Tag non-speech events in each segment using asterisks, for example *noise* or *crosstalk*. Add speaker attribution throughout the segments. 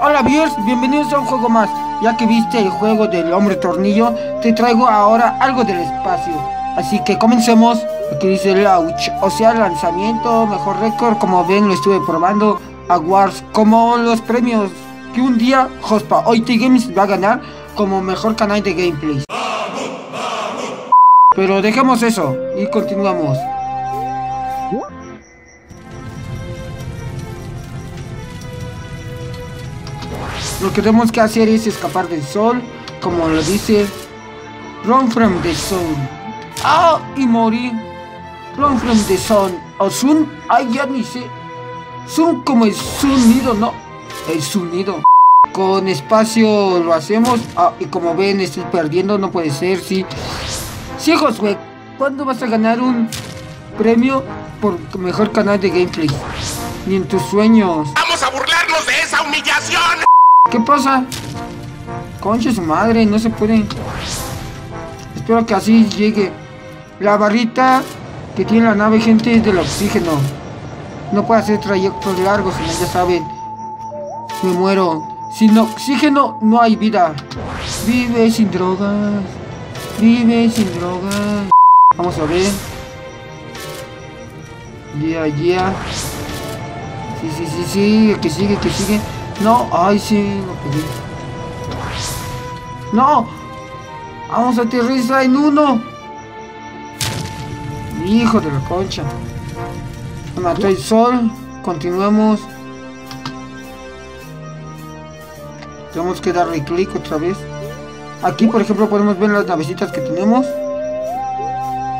Speaker 1: Hola viewers, bienvenidos a un juego más. Ya que viste el juego del hombre tornillo, te traigo ahora algo del espacio. Así que comencemos. Aquí dice launch, o sea lanzamiento, mejor récord, como ven lo estuve probando. Awards, como los premios que un día Hospa Hoy Games va a ganar como mejor canal de gameplays. Pero dejemos eso y continuamos. Lo que tenemos que hacer es escapar del sol, como lo dice Run from the sun. Ah, y morir. Run from the sun. O sun, ay, ya ni sé. Sun como el sonido, no. El sonido. Con espacio lo hacemos. Ah, y como ven, estoy perdiendo, no puede ser, sí. Sí, Josué, ¿cuándo vas a ganar un premio por mejor canal de gameplay? Ni en tus sueños.
Speaker 2: ¡Vamos a burlarnos de esa humillación!
Speaker 1: ¿Qué pasa? Concha su madre, no se puede. Espero que así llegue. La barrita que tiene la nave, gente, es del oxígeno. No puede hacer trayectos largos, ya saben. Me muero. Sin oxígeno no hay vida. Vive sin drogas. Vive sin drogas. Vamos a ver. Ya, ya. Sí, sí, sí, sí. Que sigue, que sigue. No, ay, sí, lo pedí. No, vamos a aterrizar en uno. Hijo de la concha. Me mató el sol. Continuemos. Tenemos que darle clic otra vez. Aquí, por ejemplo, podemos ver las navecitas que tenemos.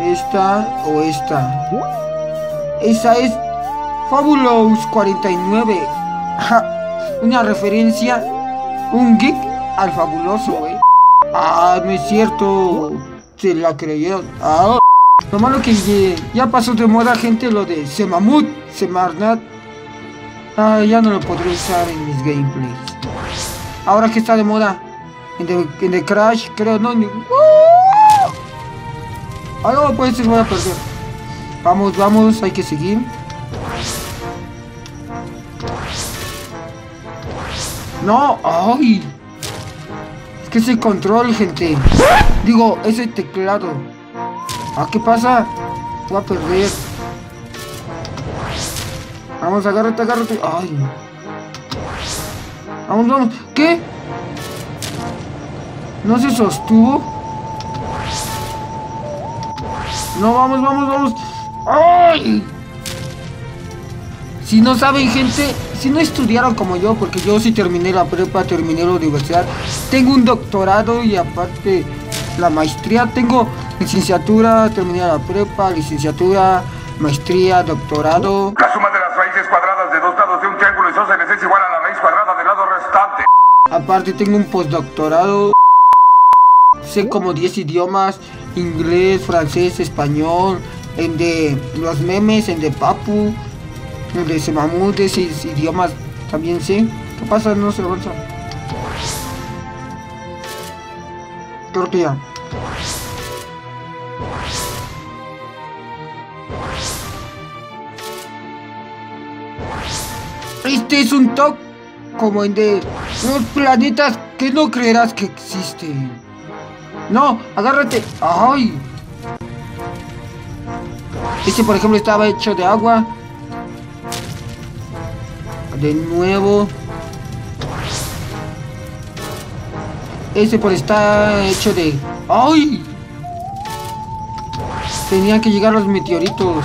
Speaker 1: Esta o esta. Esa es Fabulous 49. Una referencia, un geek al fabuloso, güey. Ah, no es cierto. Se la creyeron. Ah, lo malo que ya pasó de moda, gente, lo de Semamut, Semarnat. Ah, ya no lo podré usar en mis gameplays. Ahora que está de moda, en The, Crash, creo, no. Ni... ¡Uh! Ah, no, pues se voy a perder. Vamos, vamos, hay que seguir. No, ay. Es que ese control, gente. Digo, ese teclado. Ah, ¿qué pasa? Voy a perder. Vamos, agárrate, agárrate. Ay. Vamos, vamos. ¿Qué? ¿No se sostuvo? No, vamos, vamos, vamos. ¡Ay! Si no saben, gente, si no estudiaron como yo, porque yo sí terminé la prepa, terminé la universidad, tengo un doctorado y aparte la maestría, tengo licenciatura, terminé la prepa, licenciatura, maestría, doctorado.
Speaker 2: La suma de las raíces cuadradas de dos lados de un triángulo isósceles es igual a la raíz cuadrada del lado restante.
Speaker 1: Aparte tengo un postdoctorado. Sé como 10 idiomas, inglés, francés, español, en de los memes, en de papu, de semamutes y idiomas también sé. ¿Qué pasa? No se avanza. Tortilla. Este es un top como en de los planetas que no creerás que existen. No, agárrate. ¡Ay! Este, por ejemplo, estaba hecho de agua. De nuevo. Ese por está hecho de... ¡Ay! Tenían que llegar los meteoritos.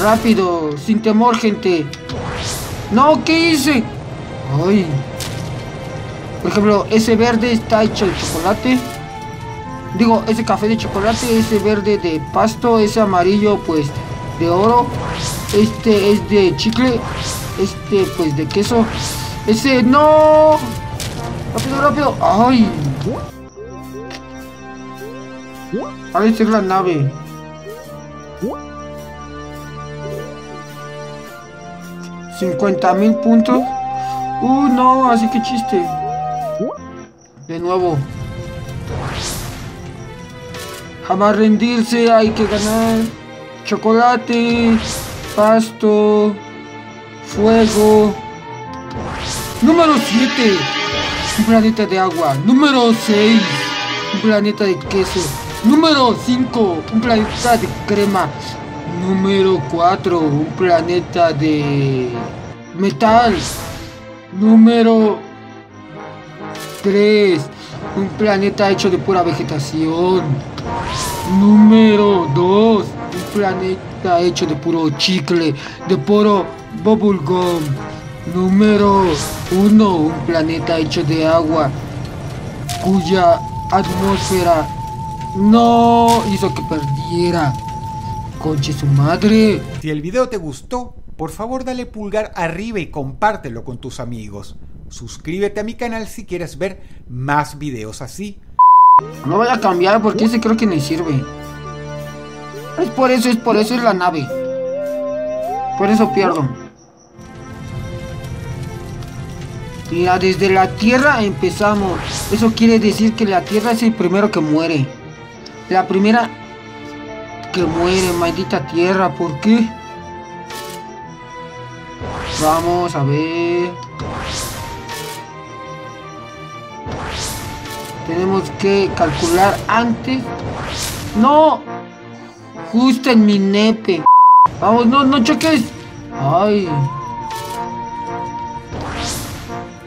Speaker 1: Rápido, sin temor, gente. No, ¿qué hice? ¡Ay! Por ejemplo, ese verde está hecho de chocolate. Digo, ese café de chocolate, ese verde de pasto, ese amarillo, pues, de oro. Este es de chicle. Este, pues, de queso. Ese, no. Rápido, rápido. Ay. Es la nave. ¿50 mil puntos? Uh, no, así que chiste. De nuevo. Jamás rendirse, hay que ganar. Chocolate, pasto, fuego. Número 7, un planeta de agua. Número 6, un planeta de queso. Número 5, un planeta de crema. Número 4, un planeta de metal. Número 3, un planeta hecho de pura vegetación. Número 2, un planeta hecho de puro chicle, de puro bubblegum. Número 1, un planeta hecho de agua, cuya atmósfera no hizo que perdiera. Conche su madre.
Speaker 3: Si el video te gustó, por favor dale pulgar arriba y compártelo con tus amigos. Suscríbete a mi canal si quieres ver más videos así.
Speaker 1: No voy a cambiar porque ese creo que ni sirve. Es por eso, es por eso es la nave. Por eso pierdo. Mira, desde la Tierra empezamos. Eso quiere decir que la Tierra es el primero que muere. La primera que muere, maldita Tierra. ¿Por qué? Vamos a ver. Tenemos que calcular antes. ¡No! Justo en mi nepe. Vamos, no, no choques. Ay.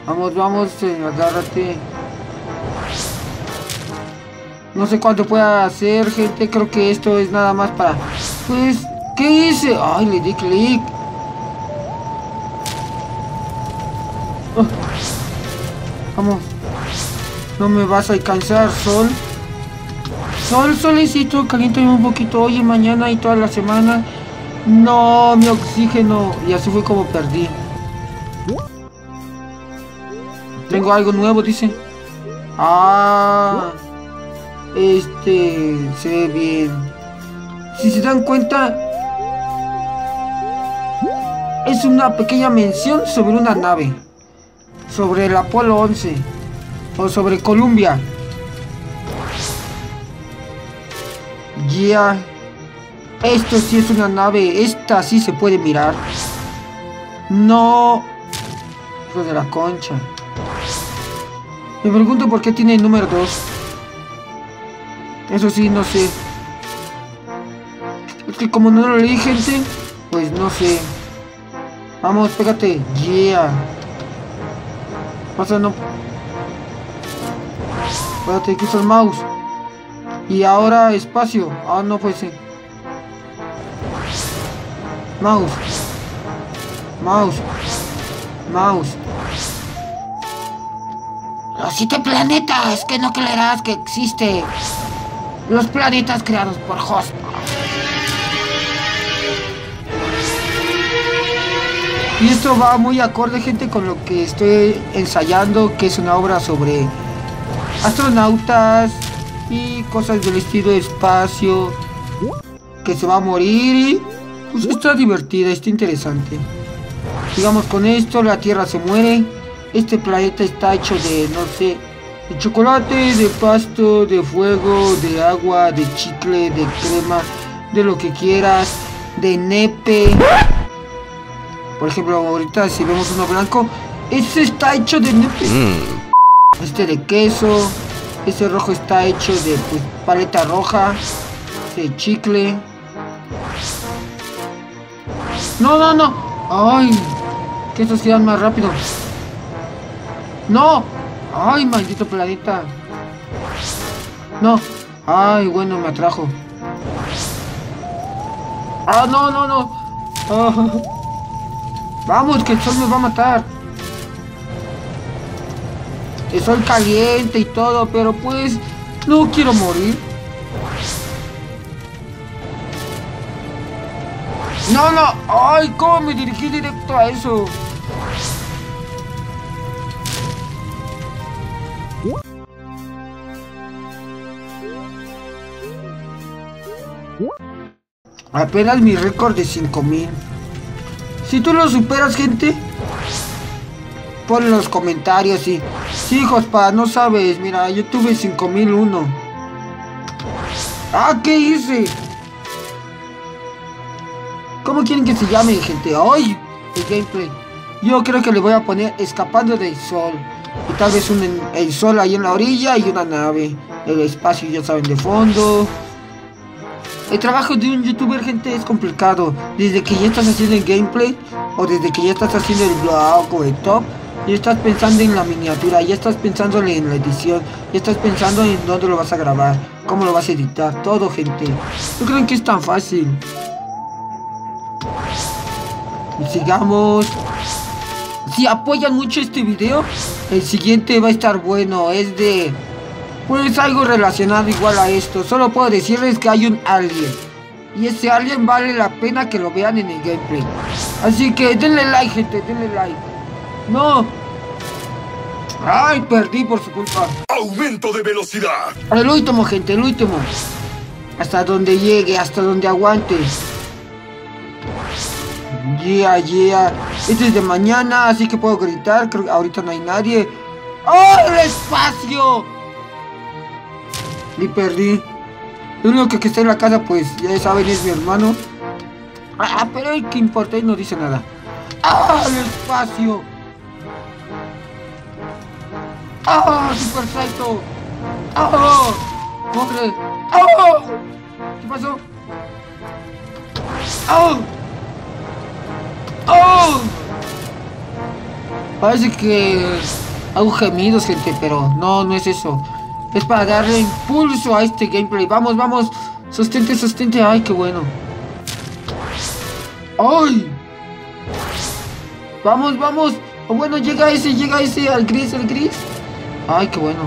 Speaker 1: Vamos, vamos, eh, agárrate. No sé cuánto pueda hacer, gente. Creo que esto es nada más para... Pues, ¿qué hice? Ay, le di clic. Oh. Vamos. No me vas a alcanzar, sol. Sol, solecito, caliéntame un poquito hoy y mañana y toda la semana. No, mi oxígeno. Y así fue como perdí. Tengo algo nuevo, dice. Ah. Este. Se ve bien. Si se dan cuenta. Es una pequeña mención sobre una nave. Sobre el Apolo 11. O sobre Columbia. Ya. Esto sí es una nave. Esta sí se puede mirar. No. Hijo de la concha. Me pregunto por qué tiene el número 2. Eso sí, no sé. Es que como no lo leí, gente, pues no sé. Vamos, pégate. Yeah. Pasa, no. Espérate, usa el mouse. Y ahora espacio. Ah, no, pues sí. Mouse. Mouse. Mouse. Los siete planetas que no creerás que existe. Los planetas creados por Host. Y esto va muy acorde, gente, con lo que estoy ensayando, que es una obra sobre astronautas y cosas del estilo espacio, que se va a morir y pues está divertida, está interesante. Sigamos con esto, la Tierra se muere, este planeta está hecho de, no sé, de chocolate, de pasto, de fuego, de agua, de chicle, de crema, de lo que quieras, de nepe. Por ejemplo, ahorita si vemos uno blanco, ese está hecho de nepe. Este de queso, este rojo está hecho de pues, paleta roja, de chicle. No, no, no. Ay, que estos quedan más rápido. No. Ay, maldito planeta. No. Ay, bueno, me atrajo. Ah, no, no, no. Ah. *laughs* Vamos, que el sol me va a matar. Sol caliente y todo, pero pues no quiero morir. No, no. Ay, ¿cómo me dirigí directo a eso? Apenas mi récord de 5000. Si tú lo superas, gente, pon en los comentarios y... Sí, Jospa, no sabes. Mira, yo tuve 5001. Ah, ¿qué hice? ¿Cómo quieren que se llame, gente? ¡Ay! el gameplay. Yo creo que le voy a poner escapando del sol. Y tal vez un, el sol ahí en la orilla y una nave. El espacio ya saben de fondo. El trabajo de un youtuber, gente, es complicado. Desde que ya estás haciendo el gameplay, o desde que ya estás haciendo el blog o el top, ya estás pensando en la miniatura, ya estás pensando en la edición, ya estás pensando en dónde lo vas a grabar, cómo lo vas a editar, todo, gente. ¿No creen que es tan fácil? Y sigamos. Si apoyan mucho este video, el siguiente va a estar bueno. Es de pues algo relacionado igual a esto. Solo puedo decirles que hay un alien. Y ese alien vale la pena que lo vean en el gameplay. Así que denle like, gente, denle like. No. Ay, perdí por su culpa.
Speaker 2: Aumento de velocidad.
Speaker 1: El último, gente, el último. Hasta donde llegue, hasta donde aguante. Yeah, yeah. Este es de mañana, así que puedo gritar. Creo que ahorita no hay nadie. ¡Oh, el espacio! Ni perdí. Lo único que está en la casa, pues ya saben, es mi hermano. Ah, pero el que importa, él no dice nada. ¡Ah, el espacio! ¡Ah, super salto! ¡Ah! ¡Corre! ¡Ah! ¿Qué pasó? ¡Ah! ¡Ah! Parece que hago gemidos, gente, pero no, no es eso. Es para darle impulso a este gameplay. Vamos, vamos. Sostente, sostente. Ay, qué bueno. ¡Ay! Vamos, vamos. Oh, bueno, llega ese, llega ese al gris, al gris. Ay, qué bueno.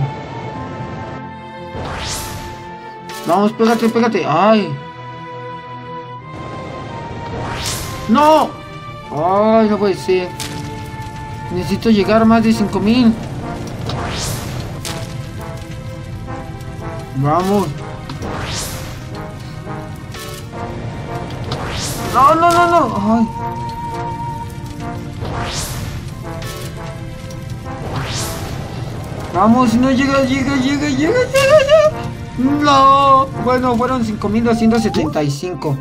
Speaker 1: Vamos, pégate, pégate. Ay. ¡No! Ay, no puede ser. Necesito llegar más de 5000. Vamos. No, no, no, no. Ay. Vamos, no llega, llega, llega, llega, llega, llega. No. Bueno, fueron 5275.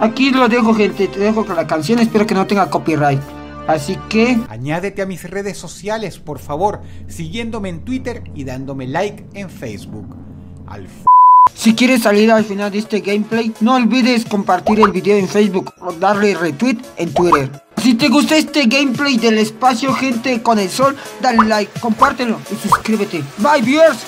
Speaker 1: Aquí lo dejo, gente. Te dejo con la canción. Espero que no tenga copyright. Así que...
Speaker 3: Añádete a mis redes sociales, por favor, siguiéndome en Twitter y dándome like en Facebook. Al f
Speaker 1: si quieres salir al final de este gameplay, no olvides compartir el video en Facebook o darle retweet en Twitter. Si te gusta este gameplay del espacio gente con el sol, dale like, compártelo y suscríbete. Bye viewers.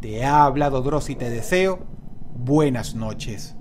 Speaker 3: Te ha hablado Dross y te deseo buenas noches.